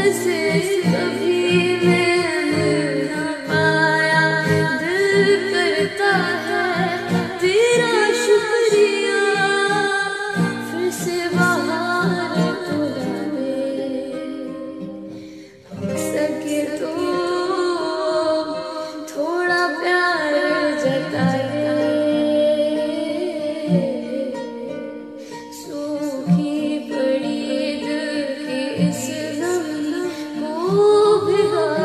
से पाया। दिल करता है तेरा शुक्रिया। तो थोड़ा प्यार जताए। सूखी पड़ी Oh, bigger.